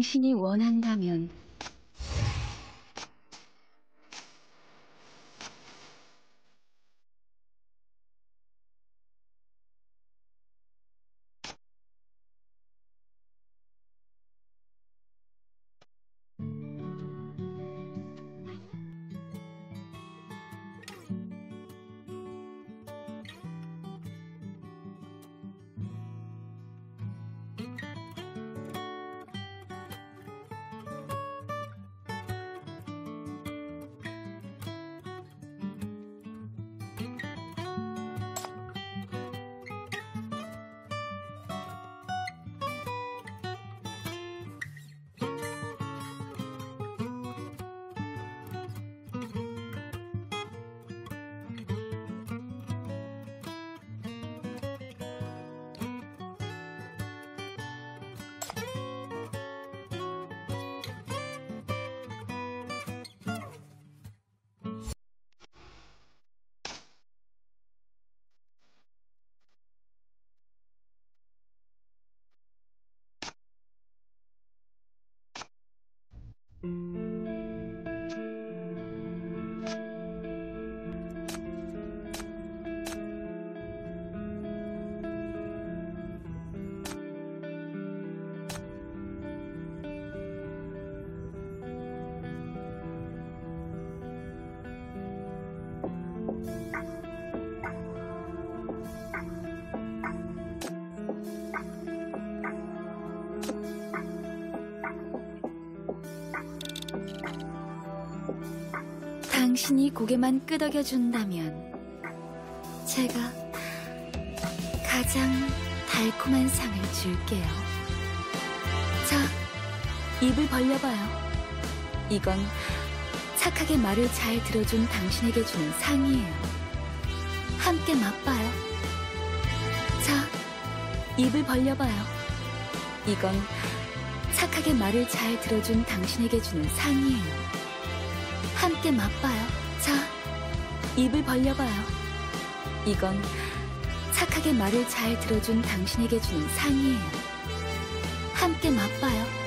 당신이 원한다면 당신이 고개만 끄덕여 준다면 제가 가장 달콤한 상을 줄게요. 자, 입을 벌려봐요. 이건 착하게 말을 잘 들어준 당신에게 주는 상이에요. 함께 맛봐요. 자, 입을 벌려봐요. 이건 착하게 말을 잘 들어준 당신에게 주는 상이에요. 함께 맛봐요. 자, 입을 벌려봐요. 이건 착하게 말을 잘 들어준 당신에게 주는 상이에요. 함께 맛봐요.